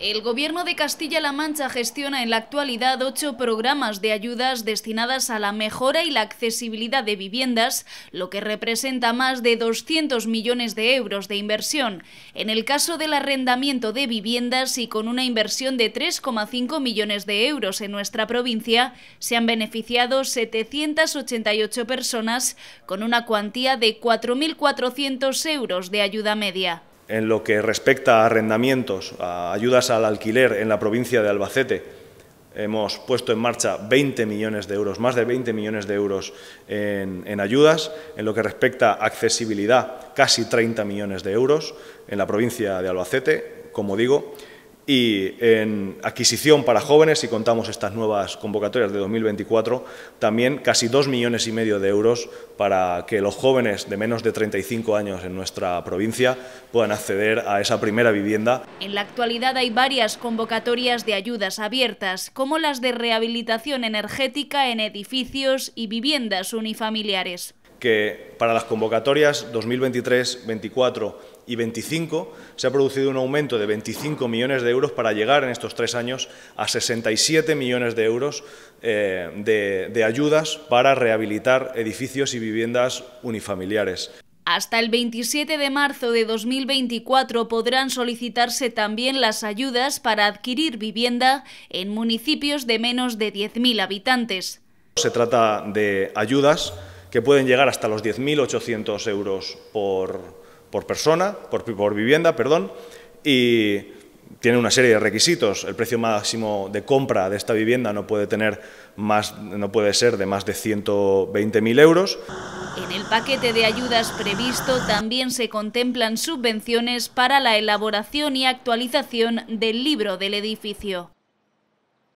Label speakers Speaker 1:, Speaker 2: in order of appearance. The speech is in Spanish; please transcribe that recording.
Speaker 1: El Gobierno de Castilla-La Mancha gestiona en la actualidad ocho programas de ayudas destinadas a la mejora y la accesibilidad de viviendas, lo que representa más de 200 millones de euros de inversión. En el caso del arrendamiento de viviendas y con una inversión de 3,5 millones de euros en nuestra provincia, se han beneficiado 788 personas con una cuantía de 4.400 euros de ayuda media
Speaker 2: en lo que respecta a arrendamientos, a ayudas al alquiler en la provincia de Albacete, hemos puesto en marcha 20 millones de euros, más de 20 millones de euros en, en, ayudas. En lo que respecta a accesibilidad, casi 30 millones de euros en la provincia de Albacete, como digo y en adquisición para jóvenes, si contamos estas nuevas convocatorias de 2024, también casi dos millones y medio de euros para que los jóvenes de menos de 35 años en nuestra provincia puedan acceder a esa primera vivienda.
Speaker 1: En la actualidad hay varias convocatorias de ayudas abiertas, como las de rehabilitación energética en edificios y viviendas unifamiliares
Speaker 2: que para las convocatorias 2023, 24 y 25 se ha producido un aumento de 25 millones de euros para llegar en estos tres años a 67 millones de euros eh, de, de ayudas para rehabilitar edificios y viviendas unifamiliares.
Speaker 1: Hasta el 27 de marzo de 2024 podrán solicitarse también las ayudas para adquirir vivienda en municipios de menos de 10.000 habitantes.
Speaker 2: Se trata de ayudas que pueden llegar hasta los 10.800 euros por, por persona, por, por, vivienda, perdón, y tiene una serie de requisitos. El precio máximo de compra de esta vivienda no puede, tener más, no puede ser de más de 120.000 euros.
Speaker 1: En el paquete de ayudas previsto también se contemplan subvenciones para la elaboración y actualización del libro del edificio.